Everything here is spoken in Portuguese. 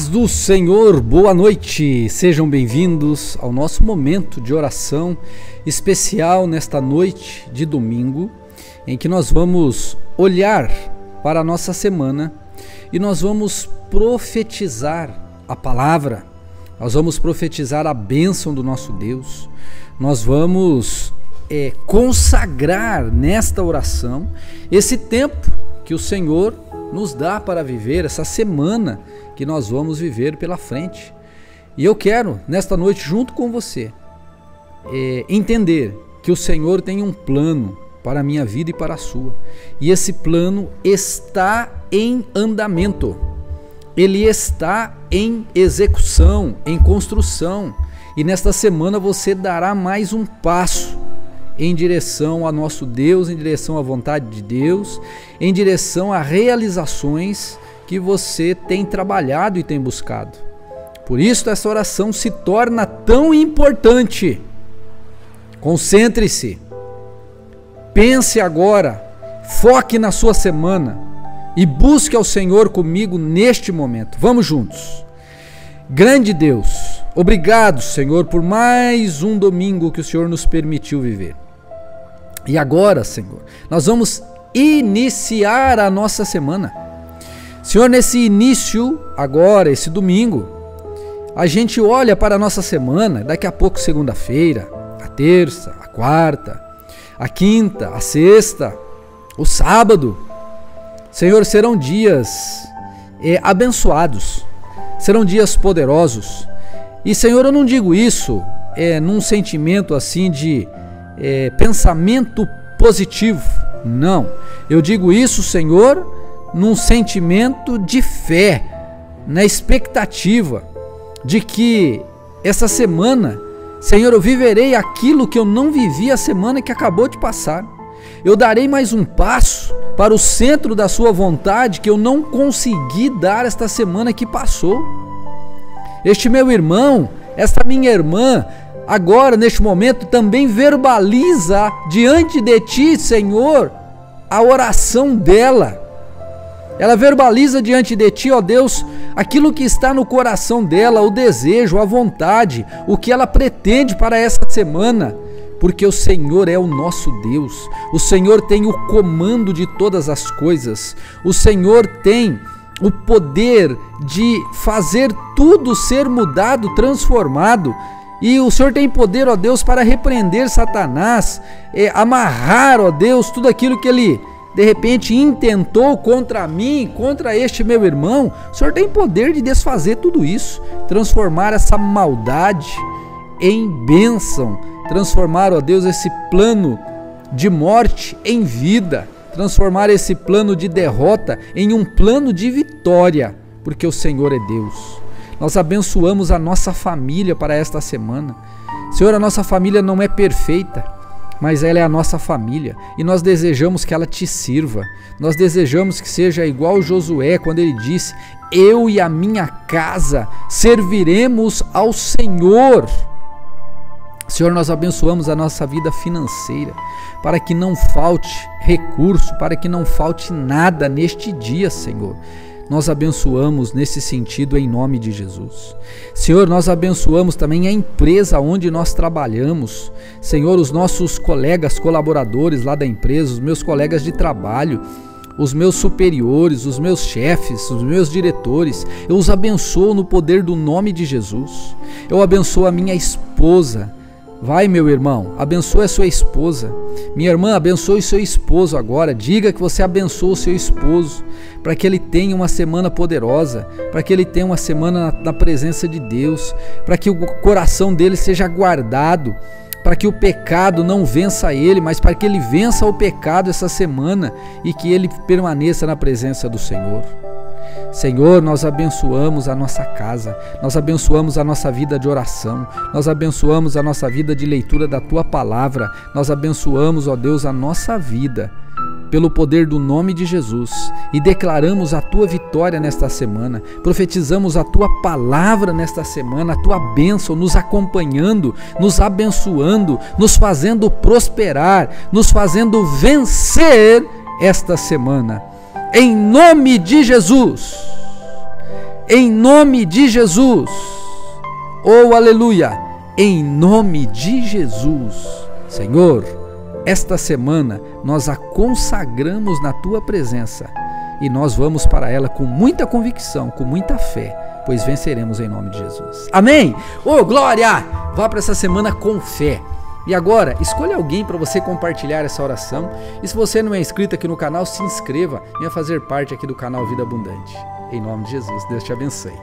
paz do Senhor, boa noite. Sejam bem-vindos ao nosso momento de oração especial nesta noite de domingo, em que nós vamos olhar para a nossa semana e nós vamos profetizar a palavra. Nós vamos profetizar a bênção do nosso Deus. Nós vamos é, consagrar nesta oração esse tempo que o Senhor nos dá para viver, essa semana que nós vamos viver pela frente. E eu quero, nesta noite, junto com você, é, entender que o Senhor tem um plano para a minha vida e para a sua. E esse plano está em andamento. Ele está em execução, em construção. E nesta semana você dará mais um passo em direção a nosso Deus, em direção à vontade de Deus, em direção a realizações que você tem trabalhado e tem buscado. Por isso, essa oração se torna tão importante. Concentre-se, pense agora, foque na sua semana e busque ao Senhor comigo neste momento. Vamos juntos. Grande Deus, obrigado, Senhor, por mais um domingo que o Senhor nos permitiu viver. E agora, Senhor, nós vamos iniciar a nossa semana. Senhor, nesse início, agora, esse domingo, a gente olha para a nossa semana, daqui a pouco, segunda-feira, a terça, a quarta, a quinta, a sexta, o sábado. Senhor, serão dias é, abençoados, serão dias poderosos. E, Senhor, eu não digo isso é, num sentimento assim de é, pensamento positivo, não. Eu digo isso, Senhor num sentimento de fé, na expectativa de que essa semana, Senhor, eu viverei aquilo que eu não vivi a semana que acabou de passar. Eu darei mais um passo para o centro da Sua vontade que eu não consegui dar esta semana que passou. Este meu irmão, esta minha irmã, agora neste momento também verbaliza diante de Ti, Senhor, a oração dela ela verbaliza diante de ti, ó Deus, aquilo que está no coração dela, o desejo, a vontade, o que ela pretende para essa semana. Porque o Senhor é o nosso Deus, o Senhor tem o comando de todas as coisas, o Senhor tem o poder de fazer tudo ser mudado, transformado. E o Senhor tem poder, ó Deus, para repreender Satanás, é, amarrar, ó Deus, tudo aquilo que ele de repente intentou contra mim, contra este meu irmão, o Senhor tem poder de desfazer tudo isso, transformar essa maldade em bênção, transformar, ó Deus, esse plano de morte em vida, transformar esse plano de derrota em um plano de vitória, porque o Senhor é Deus. Nós abençoamos a nossa família para esta semana. Senhor, a nossa família não é perfeita, mas ela é a nossa família e nós desejamos que ela te sirva. Nós desejamos que seja igual Josué quando ele disse: Eu e a minha casa serviremos ao Senhor. Senhor, nós abençoamos a nossa vida financeira, para que não falte recurso, para que não falte nada neste dia, Senhor nós abençoamos nesse sentido em nome de Jesus. Senhor, nós abençoamos também a empresa onde nós trabalhamos. Senhor, os nossos colegas, colaboradores lá da empresa, os meus colegas de trabalho, os meus superiores, os meus chefes, os meus diretores, eu os abençoo no poder do nome de Jesus. Eu abençoo a minha esposa, Vai, meu irmão, abençoe a sua esposa. Minha irmã, abençoe seu esposo agora. Diga que você abençoa o seu esposo, para que ele tenha uma semana poderosa, para que ele tenha uma semana na, na presença de Deus, para que o coração dele seja guardado, para que o pecado não vença ele, mas para que ele vença o pecado essa semana e que ele permaneça na presença do Senhor. Senhor, nós abençoamos a nossa casa, nós abençoamos a nossa vida de oração, nós abençoamos a nossa vida de leitura da tua palavra, nós abençoamos, ó Deus, a nossa vida pelo poder do nome de Jesus e declaramos a tua vitória nesta semana, profetizamos a tua palavra nesta semana, a tua bênção nos acompanhando, nos abençoando, nos fazendo prosperar, nos fazendo vencer esta semana em nome de Jesus. em nome de Jesus. Oh, aleluia, em nome de Jesus. Senhor, esta semana nós a consagramos na tua presença e nós vamos para ela com muita convicção, com muita fé, pois venceremos em nome de Jesus. Amém? Oh, glória! Vá para essa semana com fé. E agora, escolha alguém para você compartilhar essa oração. E se você não é inscrito aqui no canal, se inscreva. Venha fazer parte aqui do canal Vida Abundante. Em nome de Jesus, Deus te abençoe.